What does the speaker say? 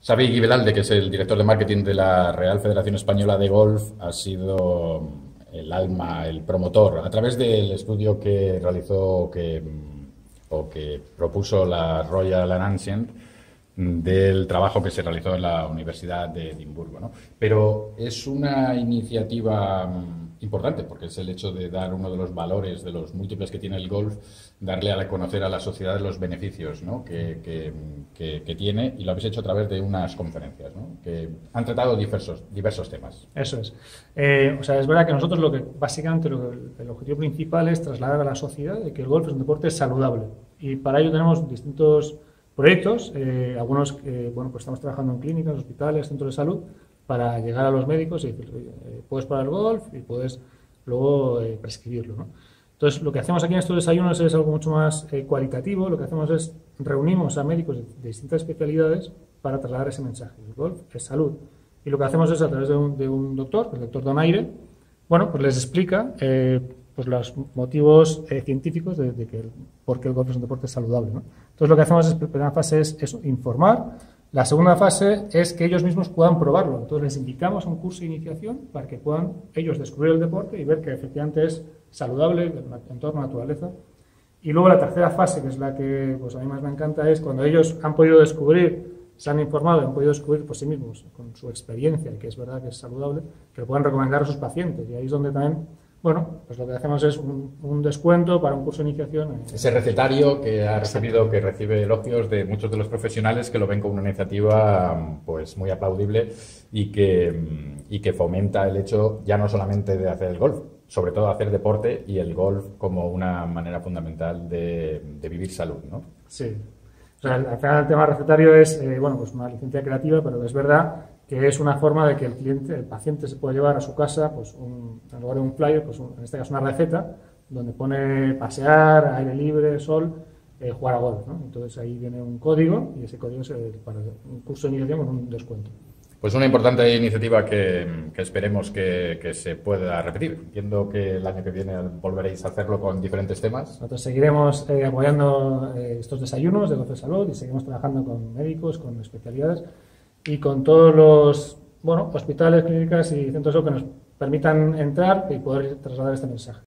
Xavi Gibelalde, que es el director de marketing de la Real Federación Española de Golf, ha sido el alma, el promotor, a través del estudio que realizó que, o que propuso la Royal Ancient del trabajo que se realizó en la Universidad de Edimburgo. Pero es una iniciativa importante, porque es el hecho de dar uno de los valores, de los múltiples que tiene el golf, darle a conocer a la sociedad los beneficios ¿no? que, que, tiene, y lo habéis hecho a través de unas conferencias, ¿no? que han tratado diversos, diversos temas. Eso es. Eh, o sea, es verdad que nosotros lo que, básicamente, lo el objetivo principal es trasladar a la sociedad de que el golf es un deporte saludable, y para ello tenemos distintos proyectos, eh, algunos que, bueno, pues estamos trabajando en clínicas, hospitales, centros de salud, para llegar a los médicos y eh, puedes parar el golf y puedes luego eh, prescribirlo. ¿no? Entonces, lo que hacemos aquí en estos desayunos es algo mucho más eh, cualitativo. Lo que hacemos es reunimos a médicos de, distintas especialidades para trasladar ese mensaje. El golf es salud. Y lo que hacemos es a través de un, doctor, el doctor Donaire, bueno, pues les explica pues los motivos científicos de, que por qué el golf es un deporte saludable. ¿no? Entonces, lo que hacemos en primera fase es eso, informar, la segunda fase es que ellos mismos puedan probarlo. Entonces les invitamos a un curso de iniciación para que puedan ellos descubrir el deporte y ver que efectivamente es saludable en torno a la naturaleza. Y luego la tercera fase, que es la que pues, a mí más me encanta, es cuando ellos han podido descubrir, se han informado, han podido descubrir por sí mismos, con su experiencia, que es verdad que es saludable, que lo puedan recomendar a sus pacientes. Y ahí es donde también bueno, pues lo que hacemos es un, descuento para un curso de iniciación. Ese recetario que ha recibido, que recibe elogios de muchos de los profesionales que lo ven como una iniciativa pues muy aplaudible y que, y que fomenta el hecho ya no solamente de hacer el golf, sobre todo hacer deporte y el golf como una manera fundamental de, vivir salud, ¿no? Sí. O sea, al final el tema recetario es, eh, bueno, pues una licencia creativa, pero es verdad que es una forma de que el cliente, el paciente se pueda llevar a su casa, pues un, en lugar de un flyer, pues en este caso una receta, donde pone pasear, aire libre, sol, eh, jugar a golf. ¿no? Entonces ahí viene un código y ese código es para un curso de iniciación con un descuento. Pues una importante iniciativa que, esperemos que, se pueda repetir. Entiendo que el año que viene volveréis a hacerlo con diferentes temas. Nosotros seguiremos eh, apoyando eh, estos desayunos de golf de salud y seguimos trabajando con médicos, con especialidades y con todos los bueno, hospitales, clínicas y centros que nos permitan entrar y poder trasladar este mensaje.